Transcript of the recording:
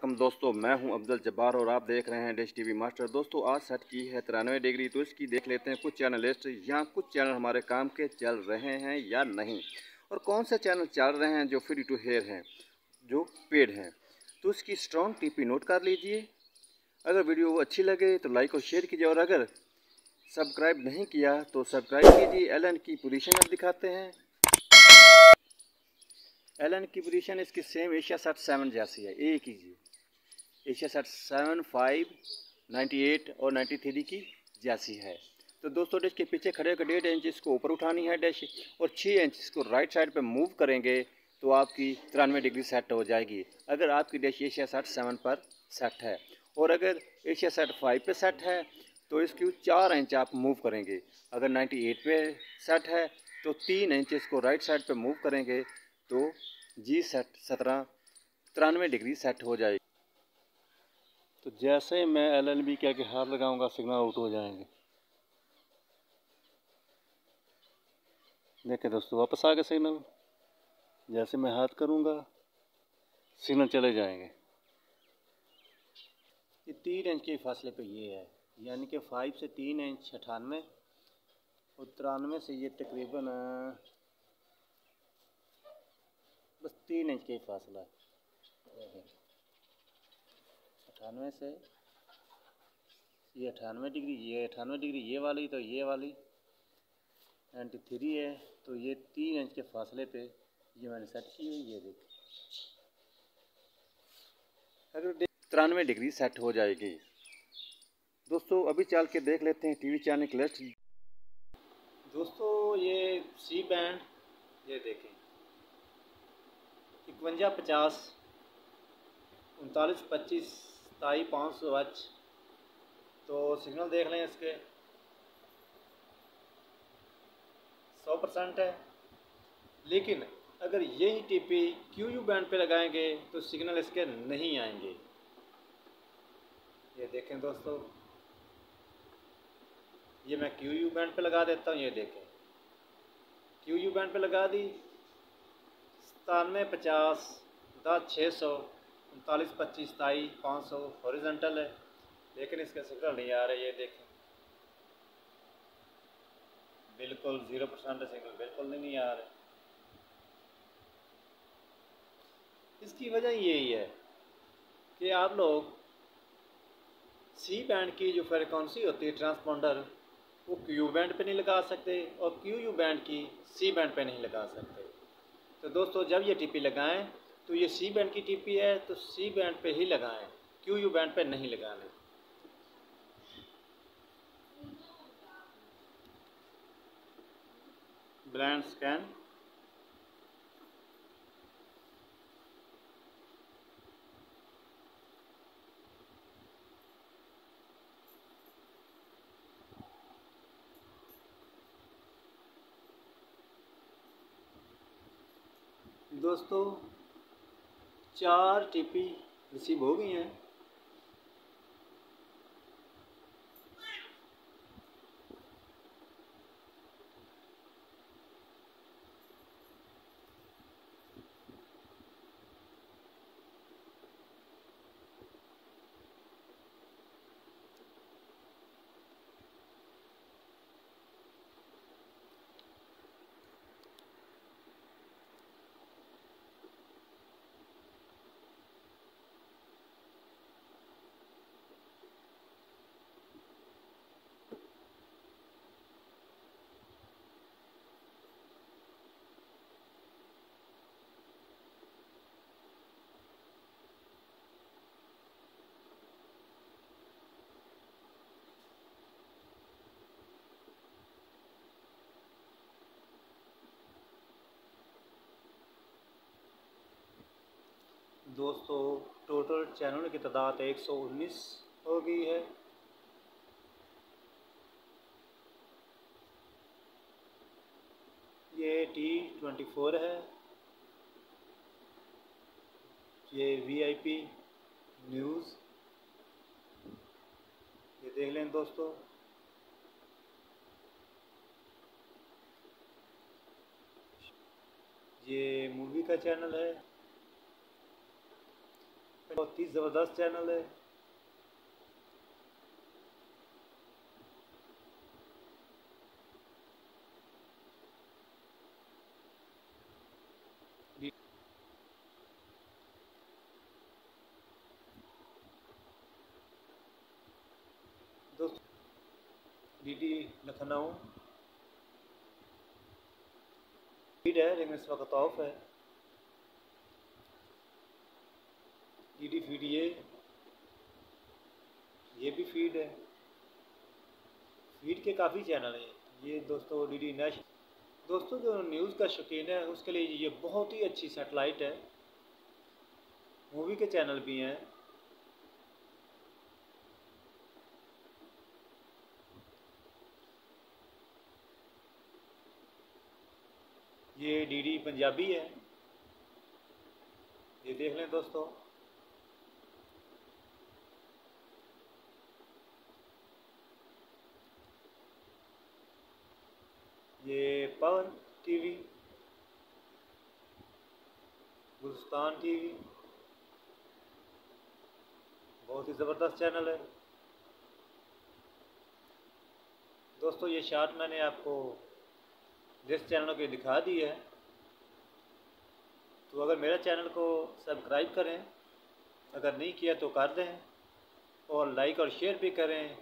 वालेकुम दोस्तों, मैं हूँ अब्दुल जब्बार और आप देख रहे हैं डिश टीवी मास्टर। दोस्तों, आज सेट की है तिरानवे डिग्री तो इसकी देख लेते हैं कुछ चैनल लिस्ट या कुछ चैनल हमारे काम के चल रहे हैं या नहीं, और कौन से चैनल चल रहे हैं जो फ्री टू हेयर हैं, जो पेड हैं। तो इसकी स्ट्रॉन्ग टीपी नोट कर लीजिए। अगर वीडियो अच्छी लगे तो लाइक और शेयर कीजिए, और अगर सब्सक्राइब नहीं किया तो सब्सक्राइब कीजिए। एलएन की पोजीशन अब दिखाते हैं। एलएन की पोजीशन इसकी सेम एशिया सेट सेवन जैसी है, एक ही जी। Asia sat seven, five ninety eight और नाइन्टी थ्री की जैसी है। तो दोस्तों, डिश के पीछे खड़े होकर डेढ़ इंच इसको ऊपर उठानी है डिश और छः इंच इसको राइट साइड पर मूव करेंगे तो आपकी तिरानवे डिग्री सेट हो जाएगी। अगर आपकी डिश एशिया सेट सेवन पर सेट है और अगर एशिया सेट फाइव पे सेट है तो इसकी चार इंच आप मूव करेंगे। अगर नाइन्टी एट पे सेट है तो तीन इंच इसको राइट साइड पे मूव करेंगे तो जी सेट सत्रह, तिरानवे डिग्री सेट हो जाएगी। तो जैसे मैं एल एल बी के आगे हाथ लगाऊँगा सिग्नल आउट हो जाएँगे। देखें दोस्तों, वापस आ गए सिग्नल जैसे मैं हाथ करूँगा सिग्नल चले जाएँगे। ये तीन इंच के फासले पे ये है। यानी कि फाइव से तीन इंच अठानवे और तिरानवे से ये तकरीबन, बस तीन इंच का ही फासला है। अठानवे से, ये अठानवे डिग्री, ये अठानवे डिग्री, ये वाली तो ये वाली नाइन्टी थ्री है तो ये तीन इंच के फासले पे ये मैंने सेट की हुई, ये देख। अगर तिरानवे डिग्री सेट हो जाएगी। दोस्तों, अभी चल के देख लेते हैं टीवी चैनल की लिस्ट दोस्तों, ये सी बैंड ये देखें। इकवंजा पचास, उनतालीस, पच्चीस सताई पाँच सौ एच तो सिग्नल देख लें इसके। सौ परसेंट है। लेकिन अगर यही टीपी क्यू यू बैंड पे लगाएँगे तो सिग्नल इसके नहीं आएँगे। ये देखें दोस्तों। ये मैं क्यू यू बैंड पे लगा देता हूँ, ये देखें। क्यू यू बैंड पे लगा दी। सतानवे पचास, दस छः सौ। उनतालीस, पच्चीस सताई पाँच सौ हॉरिजेंटल है, लेकिन इसके सिग्नल नहीं आ रहे ये देखें। बिल्कुल ज़ीरो परसेंट सिग्नल बिल्कुल नहीं आ रहे। इसकी वजह यही है कि आप लोग सी बैंड की जो फ्रिक्वेंसी होती है ट्रांसपोंडर वो क्यू बैंड पे नहीं लगा सकते और क्यू यू बैंड की सी बैंड पे नहीं लगा सकते। तो दोस्तों, जब ये टीपी लगाएँ तो ये सी बैंड की टीपी है तो सी बैंड पे ही लगाएँ। क्यू यू बैंड पे नहीं लगाने। ब्लैंड स्कैन दोस्तों चार टीपी रिसीव हो गई हैं। दोस्तों टोटल चैनल की तादाद 119 हो गई है। ये टी ट्वेंटी फोर है। ये वीआईपी न्यूज़ ये देख लें दोस्तों। ये मूवी का चैनल है। बहुत ही ज़बरदस्त चैनल है दोस्तों डी डी लखनऊ है लेकिन इस वक्त ऑफ़ है। डी डी फ़ीड ये ये भी फ़ीड है। फ़ीड के काफ़ी चैनल हैं। ये दोस्तों, डी डी नेश। दोस्तों, जो न्यूज़ का शौकीन है, उसके लिए ये बहुत ही अच्छी सेटेलाइट है। मूवी के चैनल भी हैं। ये डीडी पंजाबी है। ये देख लें दोस्तों ये पवन टीवी, गुलस्तान टीवी, बहुत ही ज़बरदस्त चैनल है। दोस्तों, ये शार्ट मैंने आपको जिस चैनल को दिखा दी है तो अगर मेरे चैनल को सब्सक्राइब करें, अगर नहीं किया तो कर दें, और लाइक और शेयर भी करें